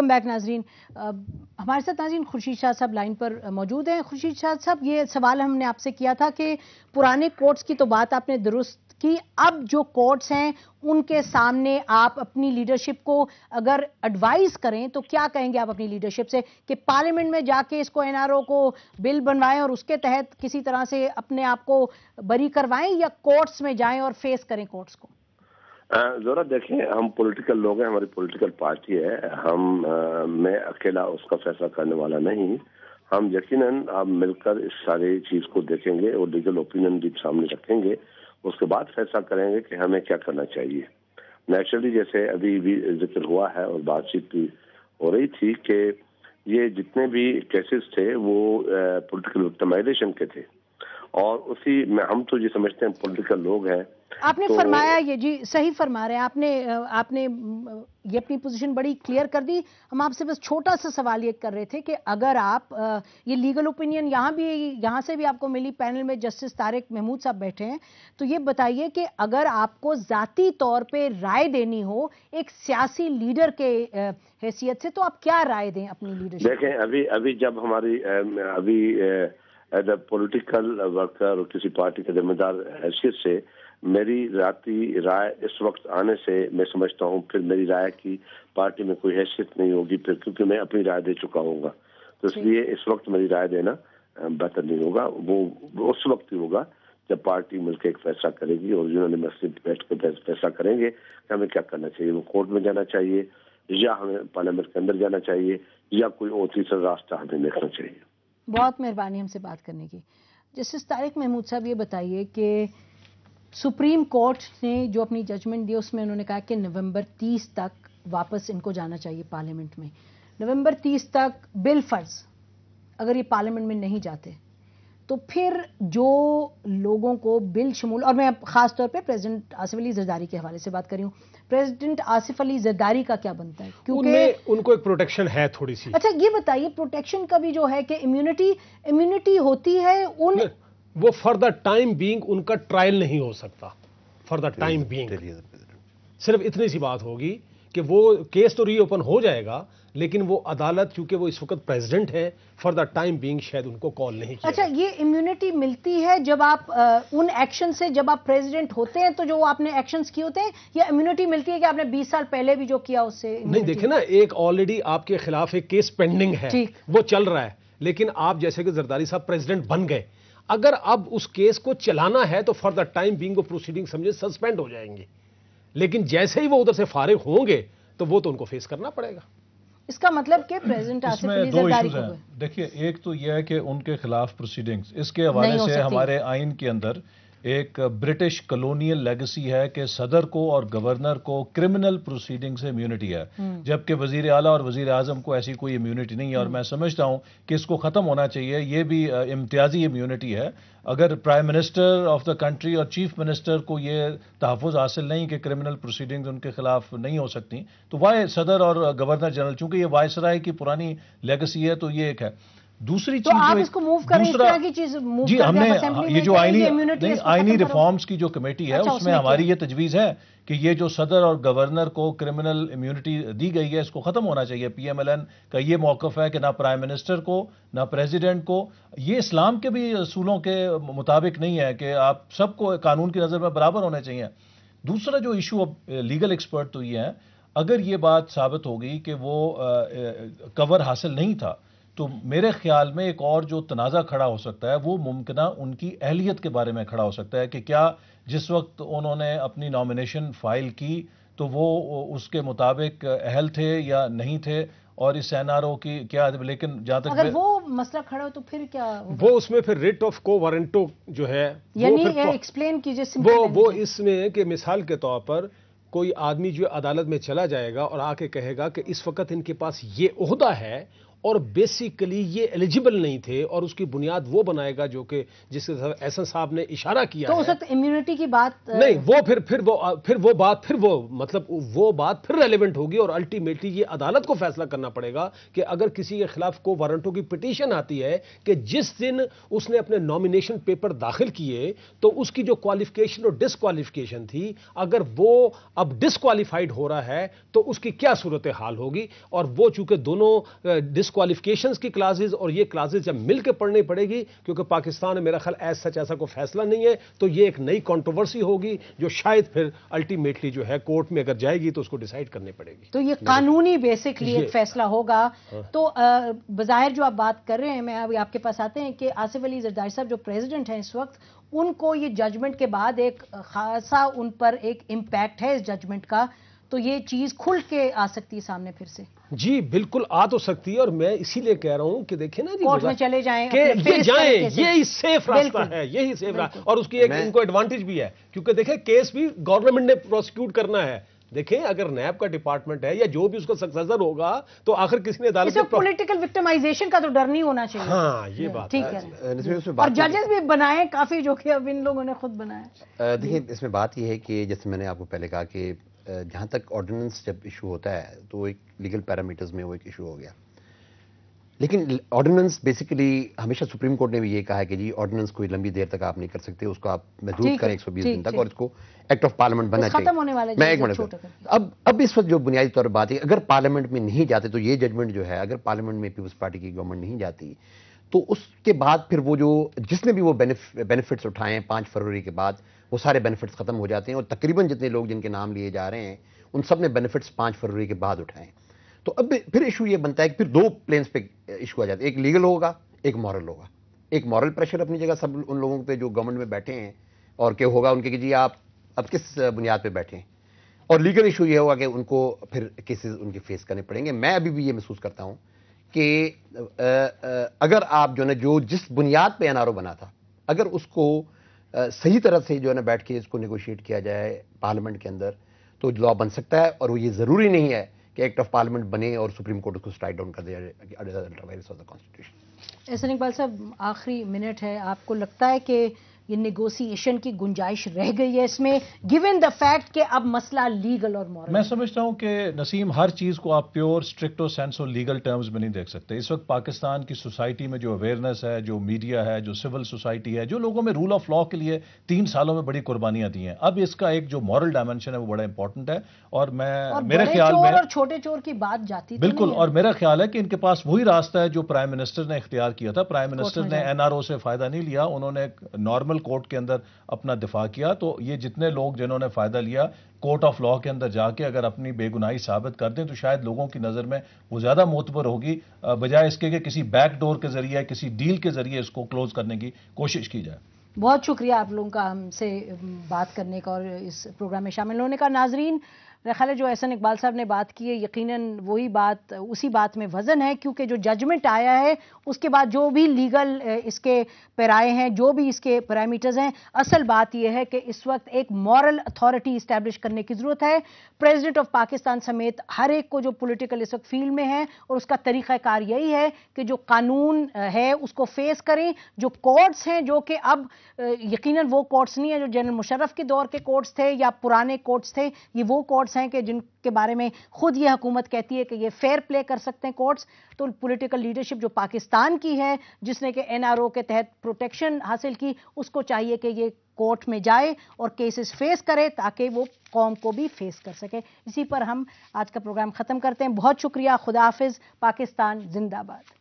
Welcome back नाजरीन। हमारे साथ नाजरीन खुर्शीद शाह साहब लाइन पर मौजूद हैं। खुर्शीद शाह साहब, ये सवाल हमने आपसे किया था कि पुराने कोर्ट्स की तो बात आपने दुरुस्त की, अब जो कोर्ट्स हैं, उनके सामने आप अपनी लीडरशिप को अगर एडवाइस करें तो क्या कहेंगे आप अपनी लीडरशिप से? कि पार्लियामेंट में जाके इसको एनआरओ को बिल बनवाएँ और उसके तहत किसी तरह से अपने आप को बरी करवाएँ या कोर्ट्स में जाएँ और फेस करें कोर्ट्स को? जरा देखें हम पॉलिटिकल लोग हैं हमारी पॉलिटिकल पार्टी है। हम आ, मैं अकेला उसका फैसला करने वाला नहीं। हम यकीनन आप मिलकर इस सारी चीज़ को देखेंगे और लीगल ओपिनियन भी सामने रखेंगे। उसके बाद फैसला करेंगे कि हमें क्या करना चाहिए। नेचुरली जैसे अभी भी ज़िक्र हुआ है और बातचीत भी हो रही थी कि ये जितने भी केसेस थे वो पॉलिटिकल विक्टमाइजेशन के थे। और उसी में हम तो ये समझते हैं पॉलिटिकल लोग हैं। आपने तो, फरमाया ये जी सही फरमा रहे हैं। आपने आपने ये अपनी पोजीशन बड़ी क्लियर कर दी। हम आपसे बस छोटा सा सवाल ये कर रहे थे कि अगर आप ये लीगल ओपिनियन यहाँ भी यहाँ से भी आपको मिली पैनल में जस्टिस तारिक महमूद साहब बैठे हैं तो ये बताइए कि अगर आपको जाती तौर पे राय देनी हो एक सियासी लीडर के हैसियत से तो आप क्या राय दें अपनी लीडरशिप देखें अभी अभी जब हमारी अभी एज अ पोलिटिकल वर्कर और किसी पार्टी के जिम्मेदार हैसियत से मेरी राती राय इस वक्त आने से मैं समझता हूँ फिर मेरी राय की पार्टी में कोई हैसियत नहीं होगी फिर क्योंकि मैं अपनी राय दे चुका हूँ तो इसलिए इस वक्त मेरी राय देना बेहतर नहीं होगा। वो उस वक्त ही होगा जब पार्टी मिलकर एक फैसला करेगी और जिन्होंने मस्जिद बैठ कर फैसला करेंगे कि हमें क्या करना चाहिए वो कोर्ट में जाना चाहिए या हमें पार्लियामेंट के अंदर जाना चाहिए या कोई और तीसरा रास्ता हमें देखना चाहिए। बहुत मेहरबानी हमसे बात करने की। जस्टिस तारिक महमूद साहब ये बताइए कि सुप्रीम कोर्ट ने जो अपनी जजमेंट दी उसमें उन्होंने कहा कि नवंबर 30 तक वापस इनको जाना चाहिए पार्लियामेंट में। नवंबर 30 तक बिल फ़र्ज़ अगर ये पार्लियामेंट में नहीं जाते तो फिर जो लोगों को बिल शमूल और मैं खास तौर पे प्रेसिडेंट आसिफ अली जरदारी के हवाले से बात करी हूँ। प्रेसिडेंट आसिफ अली जरदारी का क्या बनता है? क्योंकि उनको एक प्रोटेक्शन है थोड़ी सी। अच्छा ये बताइए प्रोटेक्शन का भी जो है कि इम्यूनिटी इम्यूनिटी होती है उन वो फॉर द टाइम बींग उनका ट्रायल नहीं हो सकता। फॉर द टाइम बीइंग सिर्फ़ इतनी सी बात होगी कि वो केस तो रीओपन हो जाएगा लेकिन वो अदालत क्योंकि वो इस वक्त प्रेसिडेंट है फॉर द टाइम बीइंग शायद उनको कॉल नहीं किया अच्छा ये इम्यूनिटी मिलती है जब आप आ, उन एक्शन से जब आप प्रेसिडेंट होते हैं तो जो आपने एक्शंस किए होते हैं या इम्यूनिटी मिलती है कि आपने 20 साल पहले भी जो किया उससे नहीं देखे ना एक ऑलरेडी आपके खिलाफ एक केस पेंडिंग है। वो चल रहा है। लेकिन आप जैसे कि जरदारी साहब प्रेसिडेंट बन गए अगर अब उस केस को चलाना है तो for the time being proceeding समझे सस्पेंड हो जाएँगे। लेकिन जैसे ही वो उधर से फारिग होंगे तो वो तो उनको फेस करना पड़ेगा। इसका मतलब कि प्रेजेंट इसमें दो इश्यूज़ हैं। देखिए एक तो यह है कि उनके खिलाफ प्रोसीडिंग्स इसके हवाले से हमारे आइन के अंदर एक ब्रिटिश कलोनियल लेगेसी है कि सदर को और गवर्नर को क्रिमिनल प्रोसीडिंग से इम्यूनिटी है हम्म। जबकि वज़ीर आला और वज़ीर आज़म को ऐसी कोई इम्यूनिटी नहीं है और हम्म। मैं समझता हूँ कि इसको ख़त्म होना चाहिए ये भी इम्तियाजी इम्यूनिटी है अगर prime minister of the country और चीफ मिनिस्टर को ये तहफ़ हासिल नहीं कि क्रिमिनल प्रोसीडिंग्स उनके खिलाफ नहीं हो सकती तो वाई सदर और गवर्नर जनरल चूँकि ये वायसराय की पुरानी लेगेसी है तो ये एक है दूसरी तो चीज़ आप इसको मूव करें दूसरा की चीज़ मूव जी हमने ये जो आईनी आईनी रिफॉर्म्स की जो कमेटी है अच्छा, उसमें हमारी ये तजवीज है कि ये जो सदर और गवर्नर को क्रिमिनल इम्यूनिटी दी गई है इसको खत्म होना चाहिए। पीएमएलएन का ये मौकफ है कि ना प्राइम मिनिस्टर को ना प्रेसिडेंट को। ये इस्लाम के भी असूलों के मुताबिक नहीं है कि आप सबको कानून की नज़र में बराबर होने चाहिए। दूसरा जो इशू अब लीगल एक्सपर्ट तो ये है अगर ये बात साबित होगी कि वो कवर हासिल नहीं था तो मेरे ख्याल में एक और जो तनाज़ा खड़ा हो सकता है वो मुमकिन उनकी अहलियत के बारे में खड़ा हो सकता है कि क्या जिस वक्त उन्होंने अपनी नॉमिनेशन फ़ाइल की तो वो उसके मुताबिक अहल थे या नहीं थे और इस एनआरओ की क्या लेकिन जहाँ तक अगर वो मसला खड़ा हो तो फिर क्या वो उसमें फिर रेट ऑफ़ को वारंटो जो है यानी एक्सप्लेन कीजिए वो वो इसमें कि मिसाल के तौर पर कोई आदमी जो अदालत में चला जाएगा और आके कहेगा कि इस वक्त इनके पास ये ओहदा है और बेसिकली ये एलिजिबल नहीं थे और उसकी बुनियाद वो बनाएगा जो कि जिसके एहसन साहब ने इशारा किया तो उस वक्त इम्यूनिटी की बात नहीं वो फिर फिर वो फिर वो बात फिर वो मतलब वो बात फिर रेलिवेंट होगी और अल्टीमेटली ये अदालत को फैसला करना पड़ेगा कि अगर किसी के खिलाफ को वारंटों की पिटीशन आती है कि जिस दिन उसने अपने नॉमिनेशन पेपर दाखिल किए तो उसकी जो क्वालिफिकेशन और डिसक्वालिफिकेशन थी अगर वो अब डिसक्वालिफाइड हो रहा है तो उसकी क्या सूरत हाल होगी? और वो चूँकि दोनों डिसक्वालिफिकेशन की क्लासेज और ये क्लासेज जब मिलकर पढ़नी पड़ेगी क्योंकि पाकिस्तान में मेरा ख्याल ऐसा सच ऐसा कोई फैसला नहीं है तो ये एक नई कॉन्ट्रोवर्सी होगी जो शायद फिर अल्टीमेटली जो है कोर्ट में अगर जाएगी तो उसको डिसाइड करनी पड़ेगी। तो ये कानूनी बेसिकली एक फैसला होगा। हाँ। तो बाहिर जो आप बात कर रहे हैं मैं अभी आपके पास आते हैं कि आसिफ अली जरदारी साहब जो प्रेसिडेंट हैं इस वक्त उनको ये जजमेंट के बाद एक खासा उन पर एक इम्पैक्ट है इस जजमेंट का। तो ये चीज़ खुल के आ सकती है सामने फिर से। जी बिल्कुल आ तो सकती है और मैं इसीलिए कह रहा हूँ कि देखिए ना जी कोर्ट में चले जाएँ कि ये जाएँ ये ही सेफ़ रास्ता है यही सेफ़ रास्ता। और उसकी एक इनको एडवांटेज भी है क्योंकि देखिए केस भी गवर्नमेंट ने प्रोसिक्यूट करना है। देखें अगर नैब का डिपार्टमेंट है या जो भी उसका सक्सेसर होगा तो आखिर किसी ने अदालत में पॉलिटिकल विक्टिमाइजेशन का तो डर नहीं होना चाहिए। हाँ ये बात ठीक है। और जजेस भी बनाए काफ़ी जो कि अब इन लोगों ने खुद बनाया देखिए इसमें बात यह है कि जैसे मैंने आपको पहले कहा कि जहाँ तक ऑर्डिनेंस जब इशू होता है तो एक लीगल पैरामीटर्स में वो एक इशू हो गया। लेकिन ऑर्डिनेंस बेसिकली हमेशा सुप्रीम कोर्ट ने भी ये कहा है कि जी ऑर्डिनेंस कोई लंबी देर तक आप नहीं कर सकते उसको आप महदूद करें 120 दिन तक और इसको एक्ट ऑफ़ पार्लियामेंट बनना चाहिए मैं एक मिनट अब अब इस वक्त जो बुनियादी तौर पर बात है अगर पार्लियामेंट में नहीं जाते तो ये जजमेंट जो है अगर पार्लियामेंट में पीपल्स पार्टी की गवर्नमेंट नहीं जाती तो उसके बाद फिर वो जो जिसने भी वो बेनिफिट्स उठाए हैं पाँच फरवरी के बाद वो सारे बेनिफिट्स खत्म हो जाते हैं और तकरीबन जितने लोग जिनके नाम लिए जा रहे हैं, उन सबने बेनिफिट्स पाँच फरवरी के बाद उठाए तो अब फिर इशू ये बनता है कि फिर दो प्लेन्स पे इशू आ जाता है। एक लीगल होगा, एक मॉरल होगा। एक मॉरल प्रेशर अपनी जगह सब उन लोगों पे जो गवर्नमेंट में बैठे हैं और क्या होगा, उनके कि जी आप अब किस बुनियाद पे बैठे हैं? और लीगल इशू ये होगा कि उनको फिर केसेस उनके फेस करने पड़ेंगे। मैं अभी भी ये महसूस करता हूँ कि अगर आप जो ना, जो जिस बुनियाद पे एनआरओ बना था, अगर उसको सही तरह से जो है ना बैठ के इसको नेगोशिएट किया जाए पार्लियामेंट के अंदर तो लॉ बन सकता है और वो ये ज़रूरी नहीं है कि एक्ट ऑफ़ पार्लियामेंट बने और सुप्रीम कोर्ट उसको स्ट्राइक डाउन कर दिया कॉन्स्टिट्यूशन ऐसा इकबाल साहब आखिरी मिनट है। आपको लगता है कि ये निगोसिएशन की गुंजाइश रह गई है इसमें गिवन द फैक्ट कि अब मसला लीगल और मॉरल मैं समझता हूँ कि नसीम हर चीज़ को आप प्योर स्ट्रिक्ट सेंस और लीगल टर्म्स में नहीं देख सकते। इस वक्त पाकिस्तान की सोसाइटी में जो अवेयरनेस है जो मीडिया है जो सिविल सोसाइटी है जो लोगों में रूल ऑफ़ लॉ के लिए तीन सालों में बड़ी कुर्बानियाँ दी हैं। अब इसका एक जो मॉरल डायमेंशन है वो बड़ा इंपॉर्टेंट है। और मैं और मेरे ख्याल में और छोटे चोर की बात जाती तो बिल्कुल और मेरा ख्याल है कि इनके पास वही रास्ता है जो प्राइम मिनिस्टर ने इख्तियार किया था। प्राइम मिनिस्टर ने एनआरओ से फ़ायदा नहीं लिया। उन्होंने नॉर्मल कोर्ट के अंदर अपना दिफा किया। तो ये जितने लोग जिन्होंने फ़ायदा लिया कोर्ट ऑफ़ लॉ के अंदर जाके अगर अपनी बेगुनाही साबित कर दें तो शायद लोगों की नज़र में वो ज़्यादा मोतबर होगी बजाय इसके कि किसी बैक डोर के ज़रिए, किसी डील के ज़रिए इसको क्लोज करने की कोशिश की जाए। बहुत शुक्रिया आप लोगों का हमसे बात करने का और इस प्रोग्राम में शामिल होने का। नाजरीन ख्याल जो एहसन इकबाल साहब ने बात की है, यकीनन वही बात, उसी बात में वज़न है, क्योंकि जो जजमेंट आया है, उसके बाद जो भी लीगल इसके पैराए हैं, जो भी इसके पैरामीटर्स हैं, असल बात यह है कि इस वक्त एक मॉरल अथॉरिटी इस्टेब्लिश करने की ज़रूरत है। प्रेजिडेंट ऑफ़ पाकिस्तान समेत हर एक को जो पोलिटिकल इस वक्त फ़ील्ड में है, और उसका तरीक़ाकार यही है कि जो कानून है, उसको फेस करें। जो कोर्ट्स हैं, जो कि अब यकीनन वो कोर्ट्स नहीं है, जो जनरल मुशर्रफ के दौर के कोर्ट्स थे, या पुराने कोर्ट्स थे, ये वो कोर्ट्स कोर्ट्स हैं कि जिनके बारे में खुद ये हुकूमत कहती है कि ये फेयर प्ले कर सकते हैं कोर्ट्स तो पॉलिटिकल लीडरशिप जो पाकिस्तान की है, जिसने कि एनआरओ के तहत प्रोटेक्शन हासिल की, उसको चाहिए कि ये कोर्ट में जाए और केसेस फेस करे ताकि वो कौम को भी फेस कर सके। इसी पर हम आज का प्रोग्राम ख़त्म करते हैं। बहुत शुक्रिया। खुदा हाफिज़। पाकिस्तान जिंदाबाद।